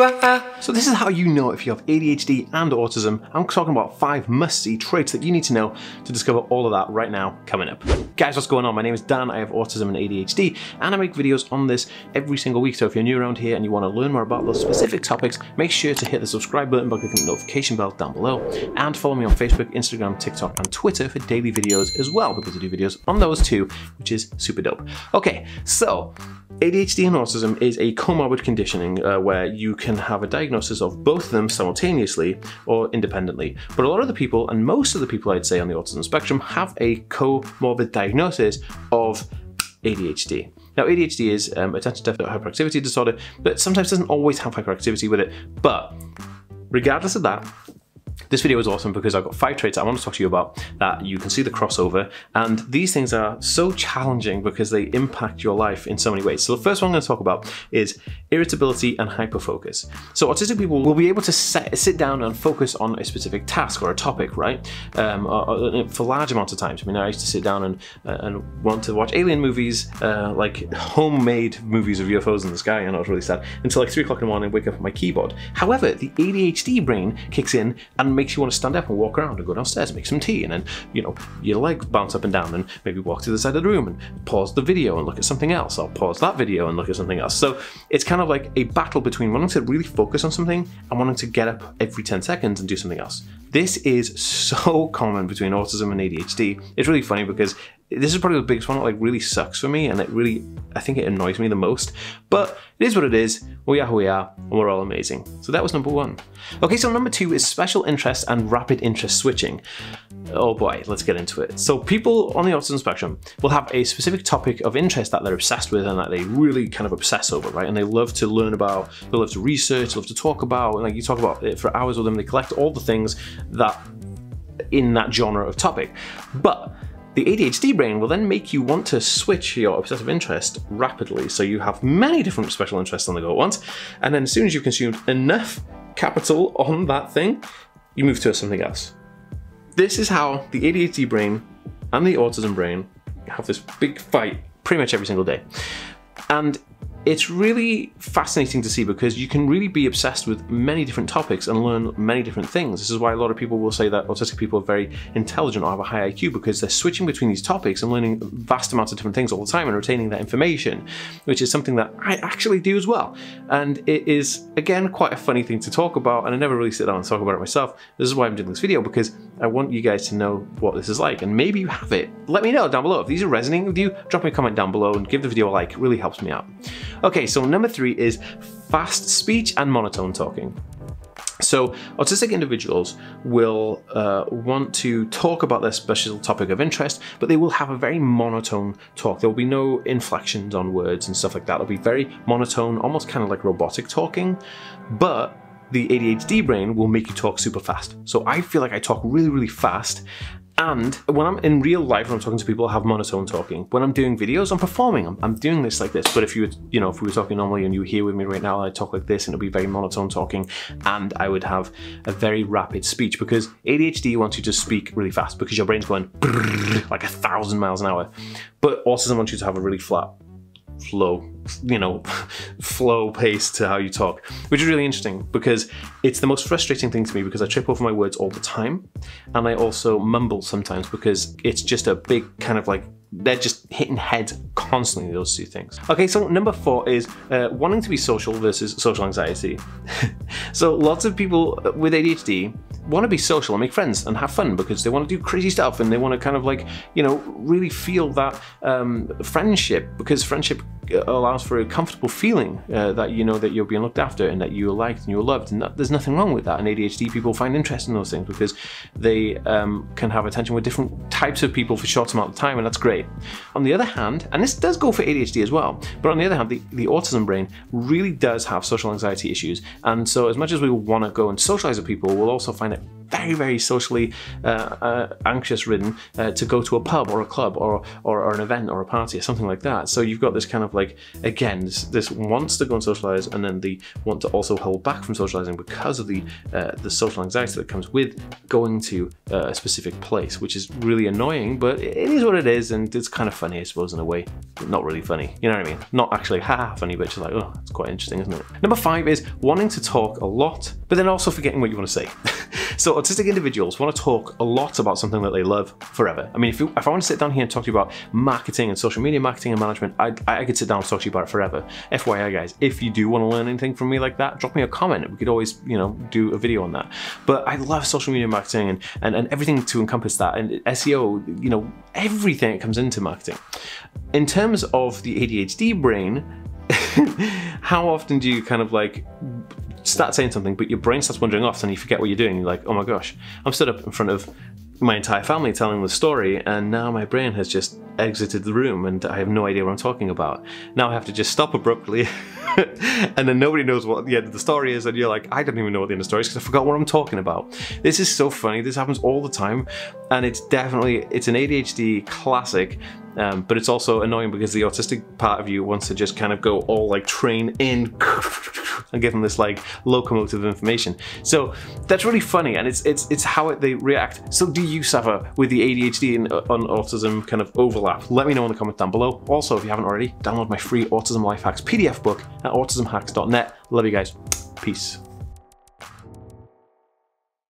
wuha So this is how you know if you have ADHD and autism. I'm talking about five must-see traits that you need to know to discover all of that right now coming up. Guys, what's going on? My name is Dan, I have autism and ADHD, and I make videos on this every single week. So if you're new around here and you want to learn more about those specific topics, make sure to hit the subscribe button by clicking the notification bell down below, and follow me on Facebook, Instagram, TikTok, and Twitter for daily videos as well, because I do videos on those too, which is super dope. Okay, so ADHD and autism is a comorbid conditioning uh, where you can have a diagnosis of both of them simultaneously or independently. But a lot of the people, and most of the people I'd say on the autism spectrum, have a comorbid diagnosis of ADHD. Now, ADHD is um, attention deficit hyperactivity disorder, but sometimes doesn't always have hyperactivity with it. But regardless of that, this video is awesome because I've got five traits I want to talk to you about that you can see the crossover and these things are so challenging because they impact your life in so many ways. So the first one I'm going to talk about is irritability and hyperfocus. So autistic people will be able to set, sit down and focus on a specific task or a topic, right? Um, for large amounts of times. I mean, I used to sit down and, uh, and want to watch alien movies, uh, like homemade movies of UFOs in the sky, and I was really sad, until like three o'clock in the morning, wake up on my keyboard. However, the ADHD brain kicks in and makes you want to stand up and walk around and go downstairs and make some tea and then, you know, your legs bounce up and down and maybe walk to the side of the room and pause the video and look at something else or pause that video and look at something else. So it's kind of like a battle between wanting to really focus on something and wanting to get up every 10 seconds and do something else. This is so common between autism and ADHD. It's really funny because this is probably the biggest one that like really sucks for me and it really I think it annoys me the most. But it is what it is. We are who we are and we're all amazing. So that was number one. Okay so number two is special interest and rapid interest switching. Oh boy let's get into it. So people on the autism spectrum will have a specific topic of interest that they're obsessed with and that they really kind of obsess over right? And they love to learn about they love to research love to talk about and like you talk about it for hours with them they collect all the things that in that genre of topic. But the ADHD brain will then make you want to switch your obsessive interest rapidly, so you have many different special interests on the go at once, and then as soon as you've consumed enough capital on that thing, you move to something else. This is how the ADHD brain and the autism brain have this big fight pretty much every single day. And it's really fascinating to see because you can really be obsessed with many different topics and learn many different things. This is why a lot of people will say that autistic people are very intelligent or have a high IQ because they're switching between these topics and learning vast amounts of different things all the time and retaining that information, which is something that I actually do as well. And it is, again, quite a funny thing to talk about, and I never really sit down and talk about it myself. This is why I'm doing this video because I want you guys to know what this is like, and maybe you have it. Let me know down below. If these are resonating with you, drop me a comment down below and give the video a like, it really helps me out. Okay, so number three is fast speech and monotone talking. So autistic individuals will uh, want to talk about their special topic of interest, but they will have a very monotone talk. There will be no inflections on words and stuff like that. It'll be very monotone, almost kind of like robotic talking, but the ADHD brain will make you talk super fast. So I feel like I talk really, really fast and when I'm in real life, when I'm talking to people, I have monotone talking. When I'm doing videos, I'm performing. I'm, I'm doing this like this. But if you you know, if we were talking normally and you were here with me right now, I'd talk like this and it'd be very monotone talking. And I would have a very rapid speech because ADHD wants you to speak really fast because your brain's going like a thousand miles an hour. But autism wants you to have a really flat flow, you know, flow pace to how you talk, which is really interesting because it's the most frustrating thing to me because I trip over my words all the time. And I also mumble sometimes because it's just a big kind of like they're just hitting heads constantly, those two things. Okay, so number four is uh, wanting to be social versus social anxiety. so lots of people with ADHD want to be social and make friends and have fun because they want to do crazy stuff and they want to kind of like, you know, really feel that um, friendship because friendship allows for a comfortable feeling uh, that you know that you're being looked after and that you're liked and you're loved. And that, there's nothing wrong with that. And ADHD people find interest in those things because they um, can have attention with different types of people for short amount of time, and that's great. On the other hand, and this does go for ADHD as well, but on the other hand, the, the autism brain really does have social anxiety issues. And so, as much as we want to go and socialize with people, we'll also find it very, very socially uh, uh, anxious ridden uh, to go to a pub or a club or, or, or, an event or a party or something like that. So you've got this kind of like, again, this, this wants to go and socialize and then the want to also hold back from socializing because of the, uh, the social anxiety that comes with going to uh, a specific place, which is really annoying, but it is what it is. And it's kind of funny, I suppose, in a way. but Not really funny. You know what I mean? Not actually ha funny, but just like, oh, it's quite interesting, isn't it? Number five is wanting to talk a lot, but then also forgetting what you want to say. so autistic individuals want to talk a lot about something that they love forever. I mean, if, you, if I want to sit down here and talk to you about marketing and social media marketing and management, I, I could sit down and talk to you about it forever. FYI guys, if you do want to learn anything from me like that, drop me a comment. We could always, you know, do a video on that. But I love social media marketing and, and, and everything to encompass that and SEO, you know, everything that comes into marketing. In terms of the ADHD brain, how often do you kind of like start saying something, but your brain starts wandering off and you forget what you're doing? You're like, oh my gosh, I'm stood up in front of my entire family telling the story, and now my brain has just exited the room and I have no idea what I'm talking about. Now I have to just stop abruptly, and then nobody knows what the end of the story is, and you're like, I don't even know what the end of the story is because I forgot what I'm talking about. This is so funny. This happens all the time, and it's definitely it's an ADHD classic um, but it's also annoying because the autistic part of you wants to just kind of go all like train in and give them this like locomotive information. So that's really funny and it's it's it's how it, they react. So do you suffer with the ADHD and uh, on autism kind of overlap? Let me know in the comments down below. Also, if you haven't already, download my free Autism Life Hacks PDF book at autismhacks.net. Love you guys. Peace.